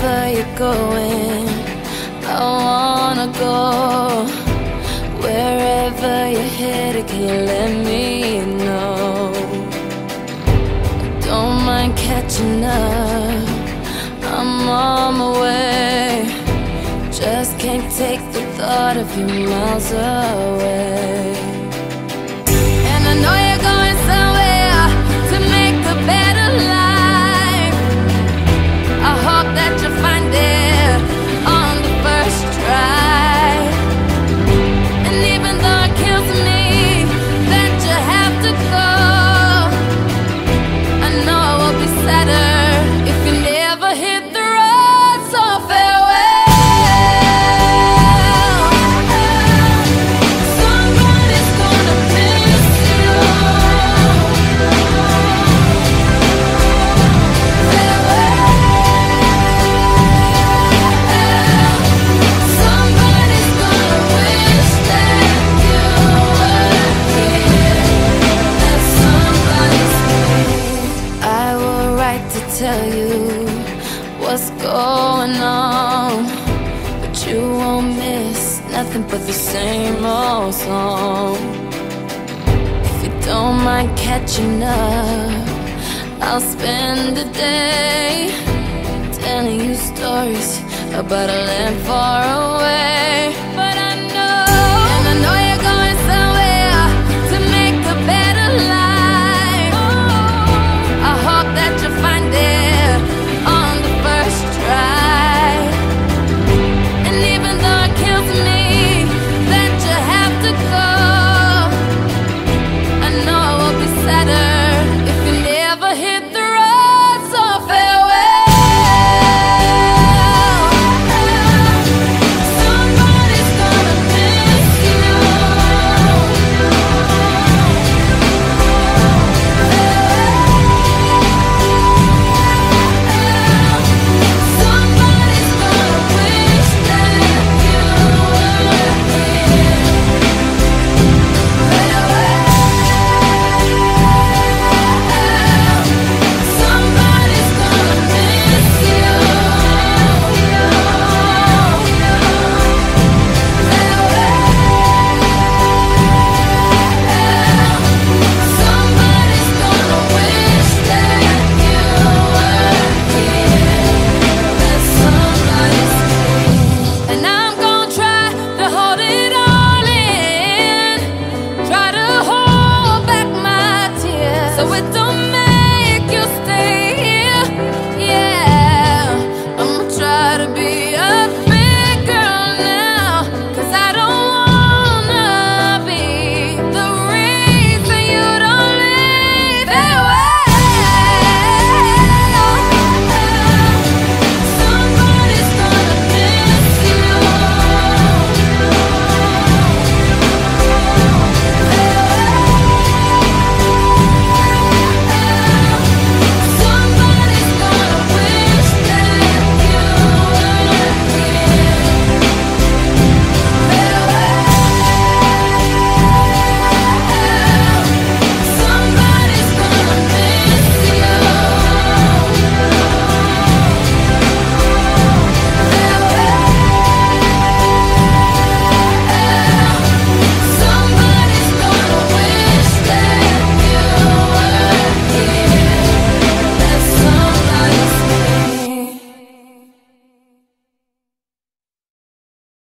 you're going. I wanna go wherever you're headed. Can you let me know? Don't mind catching up. I'm on my way. Just can't take the thought of you miles away. And I know going on, but you won't miss nothing but the same old song. If you don't mind catching up, I'll spend the day telling you stories about a land far away.